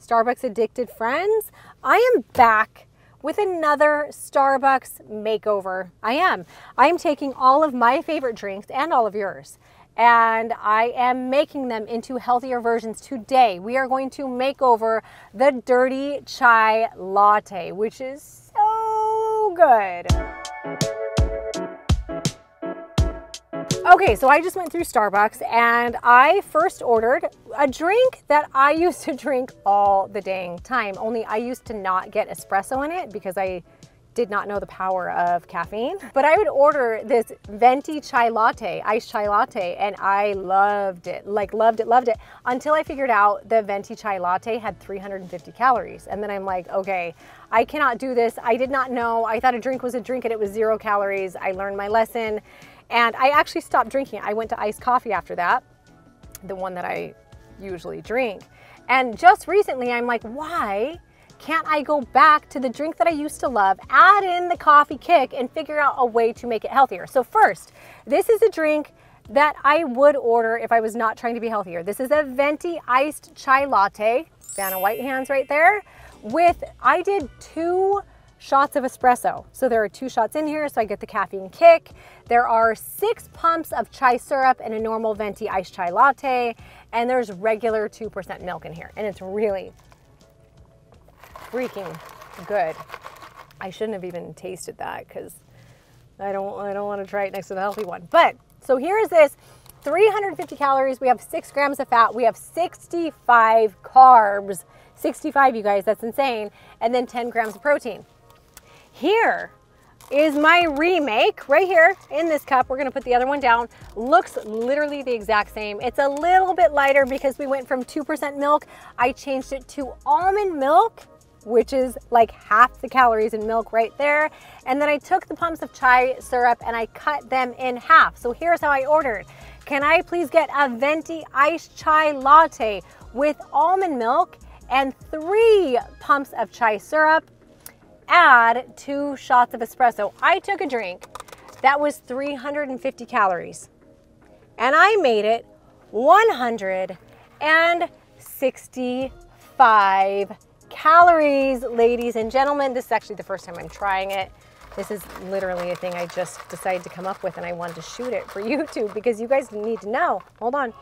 Starbucks addicted friends. I am back with another Starbucks makeover. I am. I am taking all of my favorite drinks and all of yours and I am making them into healthier versions today. We are going to make over the dirty chai latte, which is so good. Okay, so I just went through Starbucks and I first ordered a drink that I used to drink all the dang time. Only I used to not get espresso in it because I did not know the power of caffeine. But I would order this venti chai latte, iced chai latte, and I loved it. Like loved it, loved it until I figured out the venti chai latte had 350 calories. And then I'm like, okay, I cannot do this. I did not know. I thought a drink was a drink and it was zero calories. I learned my lesson. And I actually stopped drinking. I went to iced coffee after that, the one that I usually drink. And just recently, I'm like, why can't I go back to the drink that I used to love, add in the coffee kick, and figure out a way to make it healthier? So, first, this is a drink that I would order if I was not trying to be healthier. This is a venti iced chai latte, Vanna White hands right there, with, I did two shots of espresso. So there are two shots in here, so I get the caffeine kick. There are six pumps of chai syrup in a normal venti iced chai latte, and there's regular 2% milk in here. And it's really freaking good. I shouldn't have even tasted that because I don't, I don't want to try it next to the healthy one. But so here is this 350 calories. We have six grams of fat. We have 65 carbs. 65, you guys, that's insane. And then 10 grams of protein. Here is my remake right here in this cup. We're gonna put the other one down. Looks literally the exact same. It's a little bit lighter because we went from 2% milk. I changed it to almond milk which is like half the calories in milk right there. And then I took the pumps of chai syrup and I cut them in half. So here's how I ordered. Can I please get a venti iced chai latte with almond milk and three pumps of chai syrup add two shots of espresso. I took a drink that was 350 calories and I made it 165 calories, ladies and gentlemen. This is actually the first time I'm trying it. This is literally a thing I just decided to come up with and I wanted to shoot it for YouTube because you guys need to know. Hold on.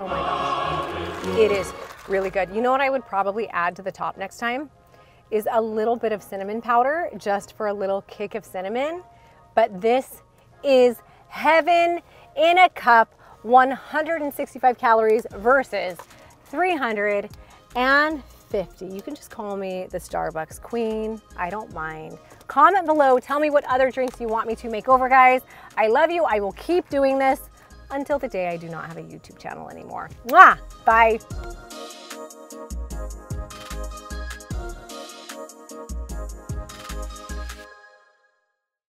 Oh my gosh. It is really good. You know what I would probably add to the top next time? Is a little bit of cinnamon powder just for a little kick of cinnamon. But this is heaven in a cup, 165 calories versus 350. You can just call me the Starbucks queen. I don't mind. Comment below. Tell me what other drinks you want me to make over, guys. I love you. I will keep doing this until the day I do not have a YouTube channel anymore. Mwah! Bye.